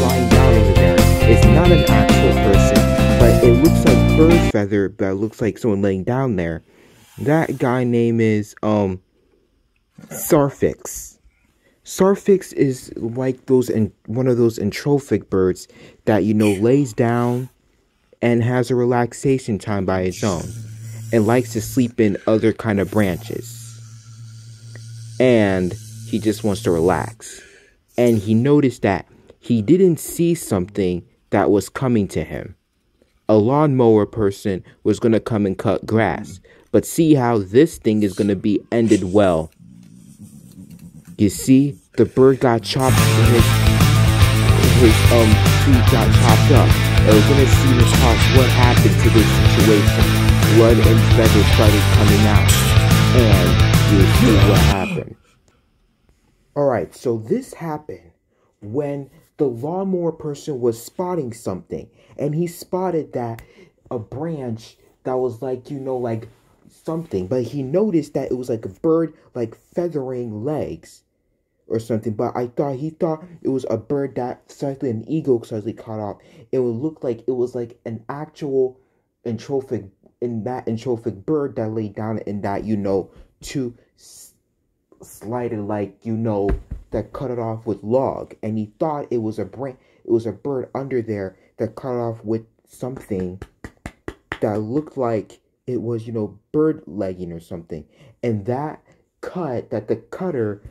lying down not an actual person, but it looks like bird feather, but it looks like someone laying down there. That guy name is um Sarfix. Sarfix is like those and one of those entrophic birds that you know lays down and has a relaxation time by its own and likes to sleep in other kind of branches. And he just wants to relax. And he noticed that he didn't see something that was coming to him. A lawnmower person was going to come and cut grass, but see how this thing is going to be ended well. You see, the bird got chopped, his, his um feet got chopped up. And we're going to see this house what happened to this situation. Blood and feathers started coming out. And you'll see what happened. Alright, so this happened when the lawnmower person was spotting something and he spotted that a branch that was like you know like something but he noticed that it was like a bird like feathering legs or something but i thought he thought it was a bird that slightly an eagle slightly caught off it would look like it was like an actual entrophic in that entrophic bird that laid down in that you know to slide it like you know that cut it off with log. And he thought it was a brain it was a bird under there that cut off with something that looked like it was you know bird legging or something. And that cut that the cutter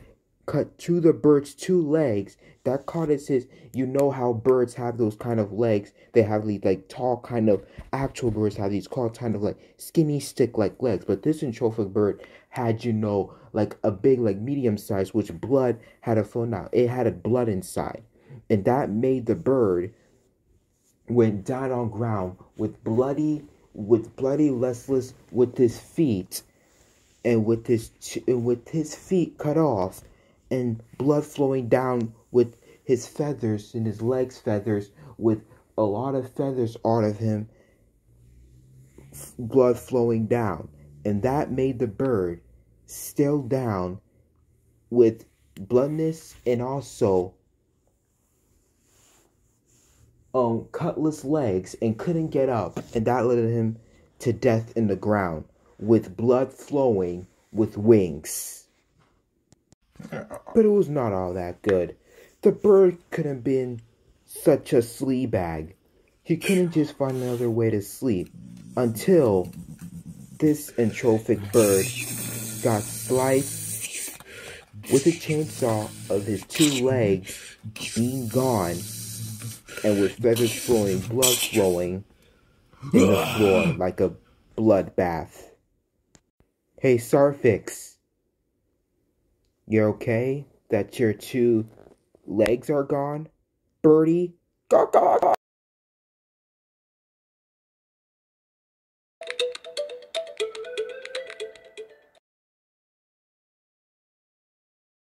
cut to the bird's two legs. That it says you know how birds have those kind of legs. They have these like tall kind of actual birds have these called kind of like skinny stick like legs. But this entrophic bird had you know like a big like medium size which blood had a flow out it had a blood inside. And that made the bird when down on ground with bloody with bloody restless with his feet. And with his with his feet cut off and blood flowing down with his feathers and his legs feathers with a lot of feathers on of him blood flowing down. And that made the bird still down with bloodness and also um cutless legs and couldn't get up. And that led him to death in the ground with blood flowing with wings but it was not all that good the bird could have been such a sleep bag he couldn't just find another way to sleep until this entrophic bird got sliced with a chainsaw of his two legs being gone and with feathers flowing, blood flowing in the floor like a bloodbath. Hey, Sarfix. You're okay? That your two legs are gone? Birdie? Gaw, gaw, gaw.